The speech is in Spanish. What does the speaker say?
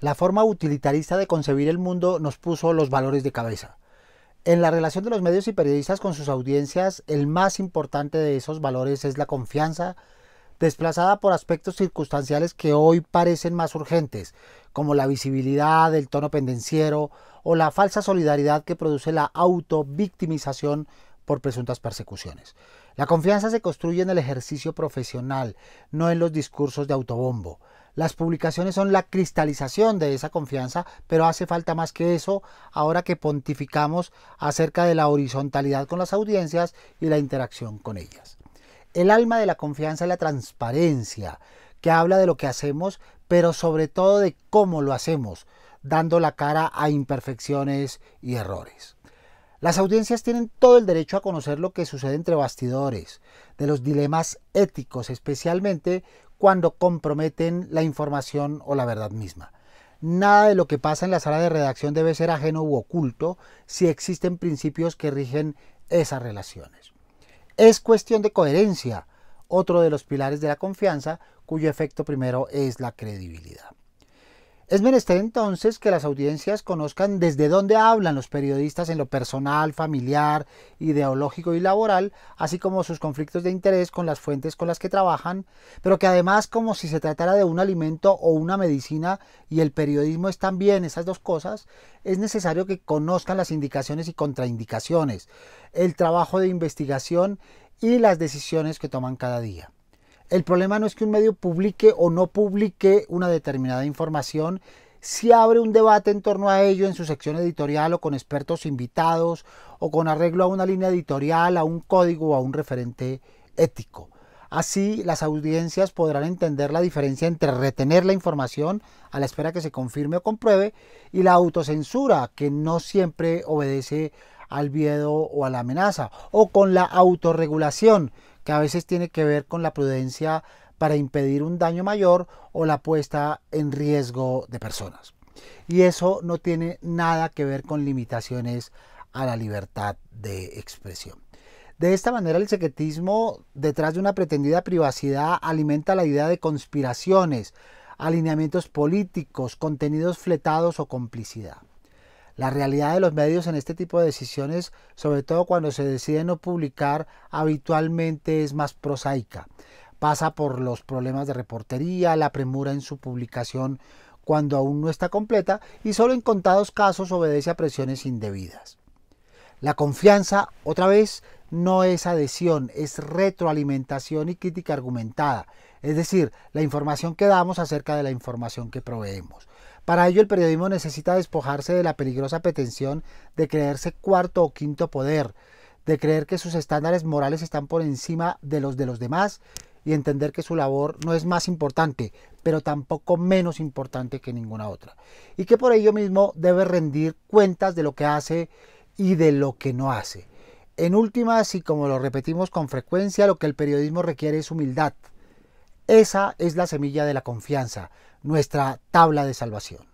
La forma utilitarista de concebir el mundo nos puso los valores de cabeza. En la relación de los medios y periodistas con sus audiencias, el más importante de esos valores es la confianza, desplazada por aspectos circunstanciales que hoy parecen más urgentes, como la visibilidad, el tono pendenciero o la falsa solidaridad que produce la autovictimización por presuntas persecuciones. La confianza se construye en el ejercicio profesional, no en los discursos de autobombo. Las publicaciones son la cristalización de esa confianza, pero hace falta más que eso ahora que pontificamos acerca de la horizontalidad con las audiencias y la interacción con ellas. El alma de la confianza es la transparencia, que habla de lo que hacemos, pero sobre todo de cómo lo hacemos, dando la cara a imperfecciones y errores. Las audiencias tienen todo el derecho a conocer lo que sucede entre bastidores, de los dilemas éticos, especialmente cuando comprometen la información o la verdad misma. Nada de lo que pasa en la sala de redacción debe ser ajeno u oculto si existen principios que rigen esas relaciones. Es cuestión de coherencia, otro de los pilares de la confianza, cuyo efecto primero es la credibilidad. Es menester entonces que las audiencias conozcan desde dónde hablan los periodistas en lo personal, familiar, ideológico y laboral, así como sus conflictos de interés con las fuentes con las que trabajan, pero que además como si se tratara de un alimento o una medicina y el periodismo es también esas dos cosas, es necesario que conozcan las indicaciones y contraindicaciones, el trabajo de investigación y las decisiones que toman cada día. El problema no es que un medio publique o no publique una determinada información, si abre un debate en torno a ello en su sección editorial o con expertos invitados o con arreglo a una línea editorial, a un código o a un referente ético. Así, las audiencias podrán entender la diferencia entre retener la información a la espera que se confirme o compruebe y la autocensura, que no siempre obedece al miedo o a la amenaza, o con la autorregulación, que a veces tiene que ver con la prudencia para impedir un daño mayor o la puesta en riesgo de personas. Y eso no tiene nada que ver con limitaciones a la libertad de expresión. De esta manera el secretismo, detrás de una pretendida privacidad, alimenta la idea de conspiraciones, alineamientos políticos, contenidos fletados o complicidad. La realidad de los medios en este tipo de decisiones, sobre todo cuando se decide no publicar, habitualmente es más prosaica. Pasa por los problemas de reportería, la premura en su publicación cuando aún no está completa y solo en contados casos obedece a presiones indebidas. La confianza, otra vez, no es adhesión, es retroalimentación y crítica argumentada, es decir, la información que damos acerca de la información que proveemos. Para ello el periodismo necesita despojarse de la peligrosa pretensión de creerse cuarto o quinto poder, de creer que sus estándares morales están por encima de los de los demás y entender que su labor no es más importante, pero tampoco menos importante que ninguna otra. Y que por ello mismo debe rendir cuentas de lo que hace y de lo que no hace. En últimas, y como lo repetimos con frecuencia, lo que el periodismo requiere es humildad. Esa es la semilla de la confianza, nuestra tabla de salvación.